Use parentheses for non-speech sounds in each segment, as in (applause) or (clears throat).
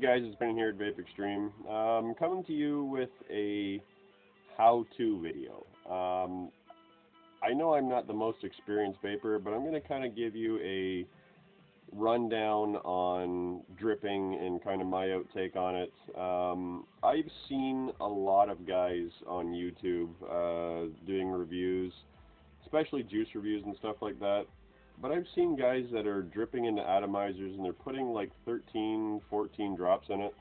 you guys? It's Ben here at VapXtream. Um, coming to you with a how-to video. Um, I know I'm not the most experienced vapor, but I'm going to kind of give you a rundown on dripping and kind of my outtake on it. Um, I've seen a lot of guys on YouTube uh, doing reviews, especially juice reviews and stuff like that. But I've seen guys that are dripping into atomizers and they're putting like 13, 14 drops in it.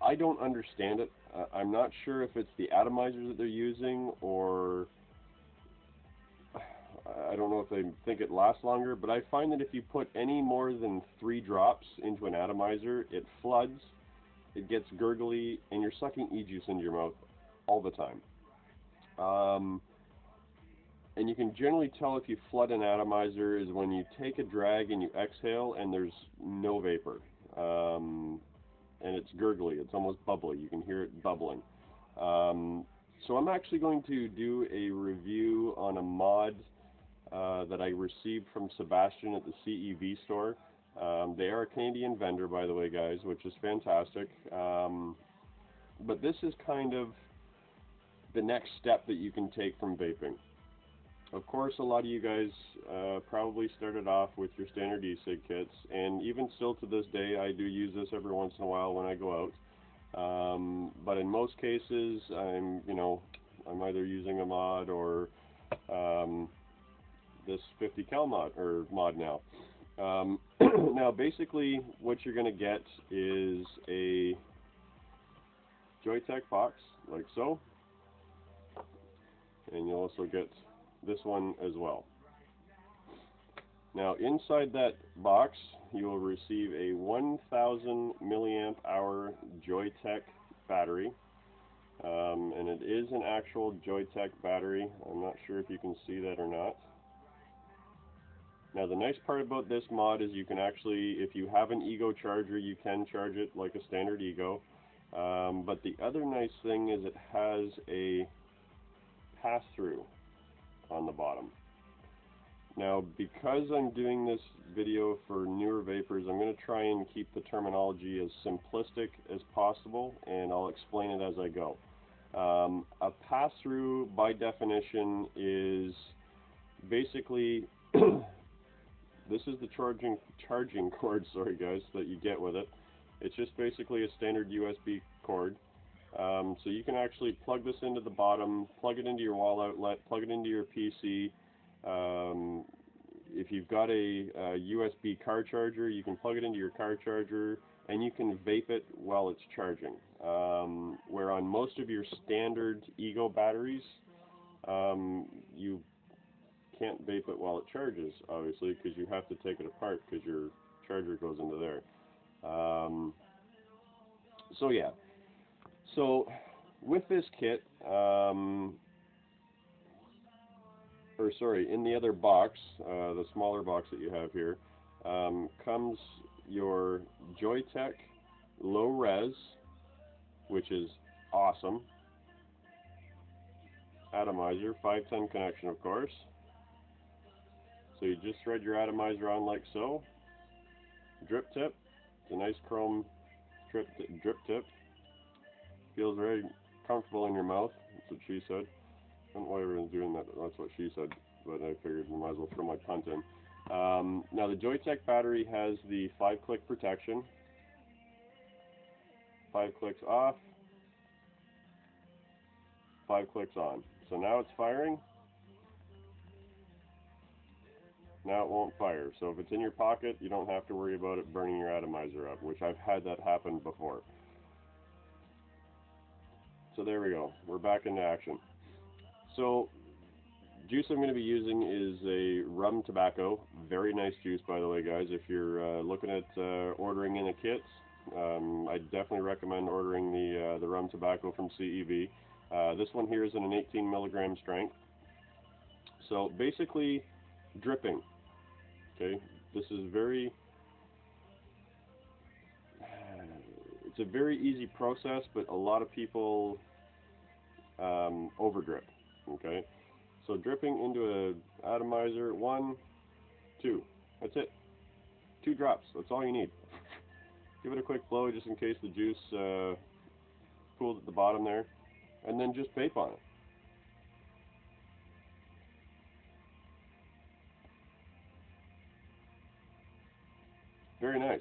I don't understand it. Uh, I'm not sure if it's the atomizers that they're using or (sighs) I don't know if they think it lasts longer, but I find that if you put any more than three drops into an atomizer, it floods, it gets gurgly, and you're sucking e-juice into your mouth all the time. Um, and you can generally tell if you flood an atomizer is when you take a drag and you exhale and there's no vapor. Um, and it's gurgly, it's almost bubbly, you can hear it bubbling. Um, so I'm actually going to do a review on a mod uh, that I received from Sebastian at the CEV store. Um, they are a Canadian vendor, by the way, guys, which is fantastic. Um, but this is kind of the next step that you can take from vaping. Of course, a lot of you guys uh, probably started off with your standard e-cig kits, and even still to this day, I do use this every once in a while when I go out. Um, but in most cases, I'm, you know, I'm either using a mod or um, this 50 cal mod or mod now. Um, (clears throat) now, basically, what you're going to get is a Joyetech box, like so, and you'll also get this one as well. Now inside that box you will receive a 1000 milliamp hour Joyetech battery um, and it is an actual Joyetech battery. I'm not sure if you can see that or not. Now the nice part about this mod is you can actually, if you have an Ego charger, you can charge it like a standard Ego. Um, but the other nice thing is it has a pass-through on the bottom. Now, because I'm doing this video for newer vapors, I'm going to try and keep the terminology as simplistic as possible, and I'll explain it as I go. Um, a pass-through, by definition, is basically (clears throat) this is the charging charging (laughs) cord, sorry guys, that you get with it. It's just basically a standard USB cord. Um, so you can actually plug this into the bottom, plug it into your wall outlet, plug it into your PC. Um, if you've got a, a, USB car charger, you can plug it into your car charger and you can vape it while it's charging. Um, where on most of your standard Ego batteries, um, you can't vape it while it charges, obviously, because you have to take it apart because your charger goes into there. Um, so yeah, so with this kit, um, or sorry, in the other box, uh, the smaller box that you have here, um, comes your Joyetech low res, which is awesome. Atomizer, 510 connection, of course. So you just thread your atomizer on like so. Drip tip. It's a nice chrome drip, drip tip. Feels very comfortable in your mouth. That's what she said. I don't know why everyone's doing that. That's what she said. But I figured we might as well throw my punt in. Um, now the Joyetech battery has the 5-click protection. 5 clicks off. 5 clicks on. So now it's firing. Now it won't fire. So if it's in your pocket, you don't have to worry about it burning your atomizer up, which I've had that happen before. So there we go. We're back into action. So juice I'm going to be using is a rum tobacco. Very nice juice, by the way, guys. If you're uh, looking at uh, ordering in a kit, um, I definitely recommend ordering the uh, the rum tobacco from CEV. Uh, this one here is in an 18 milligram strength. So basically, dripping. Okay, this is very, it's a very easy process, but a lot of people um, over drip. Okay, so dripping into a atomizer, one, two, that's it. Two drops, that's all you need. Give it a quick blow just in case the juice uh, at the bottom there. And then just vape on it. Very nice.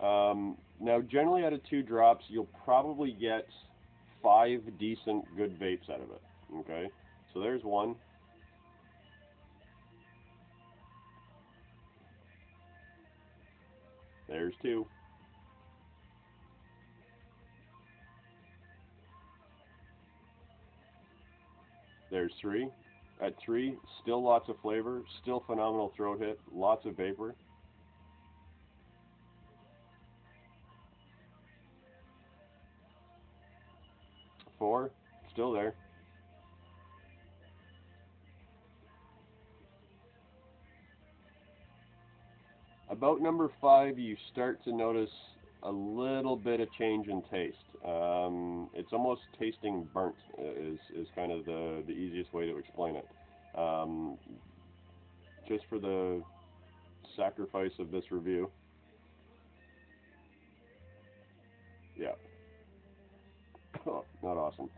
Um, now, generally out of two drops, you'll probably get five decent good vapes out of it. Okay, so there's one. There's two. There's three. At three, still lots of flavor, still phenomenal throat hit, lots of vapor. Four, still there. About number five, you start to notice a little bit of change in taste. Um, it's almost tasting burnt is, is kind of the, the easiest way to explain it. Um, just for the sacrifice of this review. Not awesome.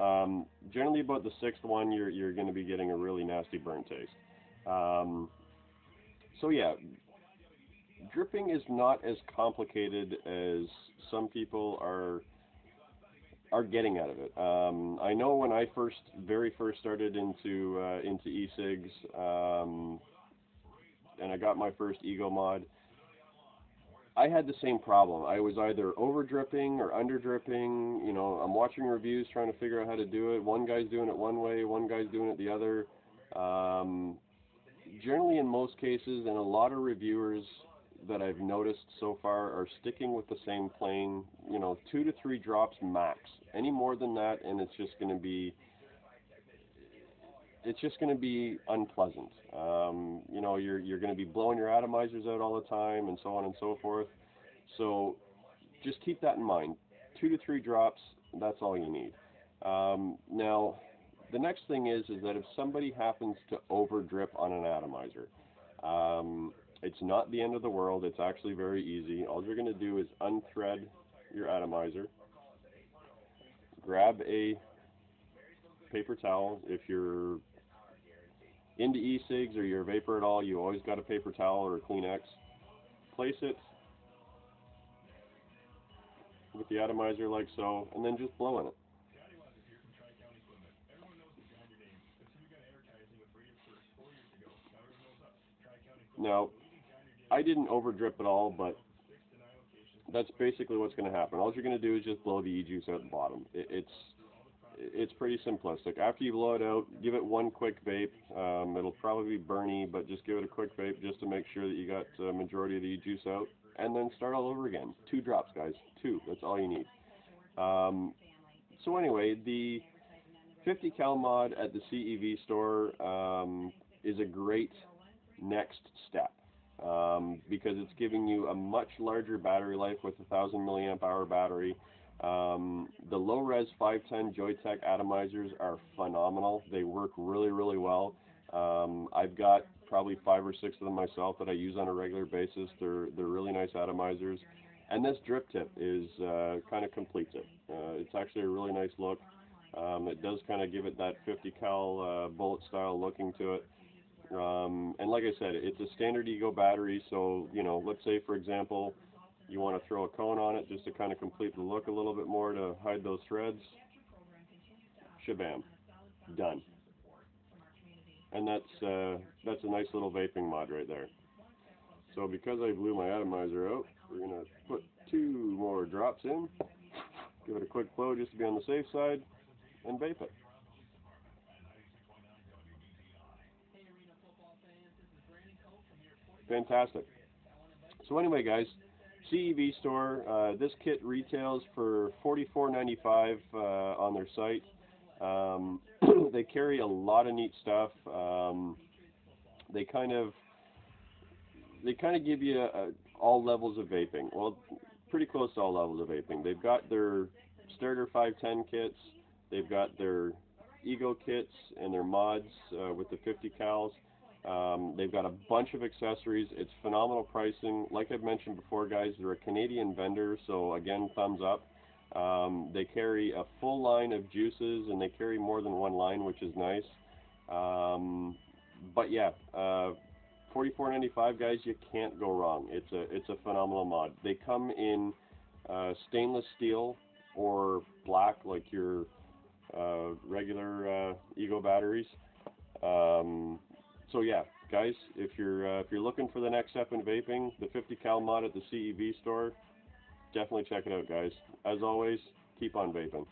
Um, generally, about the sixth one, you're you're going to be getting a really nasty burnt taste. Um, so yeah, dripping is not as complicated as some people are are getting out of it. Um, I know when I first, very first started into uh, into e-cigs, um, and I got my first ego mod, I had the same problem. I was either over dripping or under dripping. You know, I'm watching reviews trying to figure out how to do it. One guy's doing it one way, one guy's doing it the other. Um, generally, in most cases, and a lot of reviewers that I've noticed so far are sticking with the same plane. You know, two to three drops max. Any more than that, and it's just going to be it's just going to be unpleasant. Um, you know, you're you're going to be blowing your atomizers out all the time, and so on and so forth. So just keep that in mind. Two to three drops, that's all you need. Um, now, the next thing is is that if somebody happens to over drip on an atomizer, um, it's not the end of the world. It's actually very easy. All you're going to do is unthread your atomizer, grab a paper towel. If you're into e-cigs or you're vapor at all, you always got a paper towel or a Kleenex. Place it with the atomizer like so, and then just blow in it. Now, I didn't over drip at all, but that's basically what's going to happen. All you're going to do is just blow the e-juice out the bottom. It, it's it's pretty simplistic. After you blow it out, give it one quick vape. Um, it'll probably be burny, but just give it a quick vape just to make sure that you got the majority of the juice out. And then start all over again. Two drops, guys. Two. That's all you need. Um, so anyway, the 50 cal mod at the CEV store um, is a great next step um, because it's giving you a much larger battery life with a 1000 milliamp hour battery. Um, the low-res 510 Joyetech atomizers are phenomenal. They work really, really well. Um, I've got probably five or six of them myself that I use on a regular basis. They're they're really nice atomizers, and this drip tip is uh, kind of completes it. Uh, it's actually a really nice look. Um, it does kind of give it that 50 cal uh, bullet style looking to it. Um, and like I said, it's a standard Ego battery, so you know, let's say for example, you want to throw a cone on it just to kind of complete the look a little bit more to hide those threads. Shabam. Done. And that's uh, that's a nice little vaping mod right there. So because I blew my atomizer out, we're going to put two more drops in. Give it a quick blow just to be on the safe side, and vape it. Fantastic. So anyway, guys, CEV store. Uh, this kit retails for $44.95 uh, on their site. Um, (clears throat) they carry a lot of neat stuff. Um, they kind of they kind of give you a, a, all levels of vaping. Well, pretty close to all levels of vaping. They've got their starter 510 kits. They've got their ego kits and their mods uh, with the 50 cals. Um, they've got a bunch of accessories. It's phenomenal pricing. Like I've mentioned before, guys, they're a Canadian vendor, so again, thumbs up. Um, they carry a full line of juices, and they carry more than one line, which is nice. Um, but yeah, uh, 44.95, guys, you can't go wrong. It's a it's a phenomenal mod. They come in uh, stainless steel or black, like your uh, regular uh, Ego batteries. Um, so yeah, guys, if you're uh, if you're looking for the next step in vaping, the 50 cal mod at the CEV store, definitely check it out, guys. As always, keep on vaping.